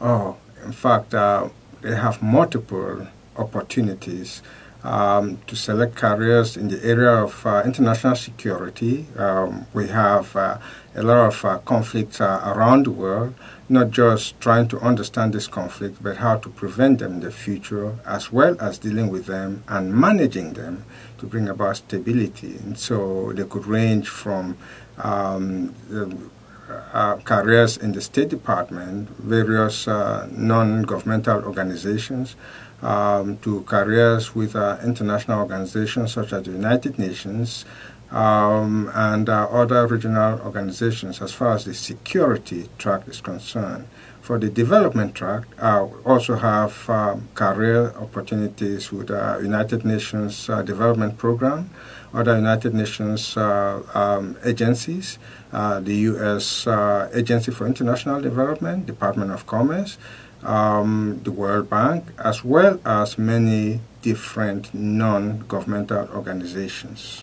Oh, in fact, uh, they have multiple opportunities um, to select careers in the area of uh, international security. Um, we have uh, a lot of uh, conflicts uh, around the world, not just trying to understand this conflict, but how to prevent them in the future, as well as dealing with them and managing them to bring about stability. And so they could range from um, uh, careers in the State Department, various uh, non-governmental organizations, um, to careers with uh, international organizations such as the United Nations um, and uh, other regional organizations as far as the security track is concerned. For the development track, uh, we also have um, career opportunities with the United Nations uh, Development Program, other United Nations uh, um, agencies, uh, the U.S. Agency for International Development, Department of Commerce, um, the World Bank, as well as many different non-governmental organizations.